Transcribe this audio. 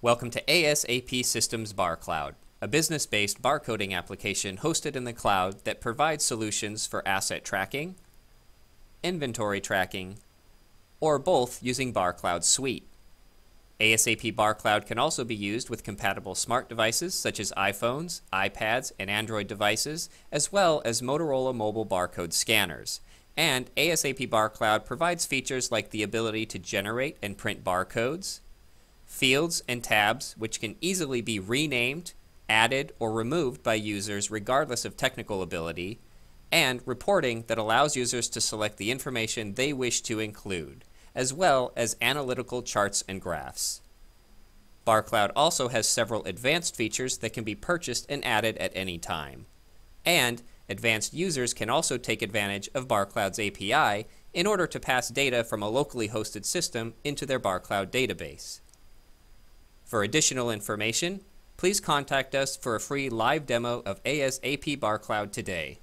Welcome to ASAP Systems BarCloud, a business-based barcoding application hosted in the cloud that provides solutions for asset tracking, inventory tracking, or both using BarCloud Suite. ASAP BarCloud can also be used with compatible smart devices such as iPhones, iPads, and Android devices, as well as Motorola mobile barcode scanners. And ASAP BarCloud provides features like the ability to generate and print barcodes, fields and tabs which can easily be renamed, added, or removed by users regardless of technical ability, and reporting that allows users to select the information they wish to include, as well as analytical charts and graphs. BarCloud also has several advanced features that can be purchased and added at any time. And advanced users can also take advantage of BarCloud's API in order to pass data from a locally hosted system into their BarCloud database. For additional information, please contact us for a free live demo of ASAP BarCloud today.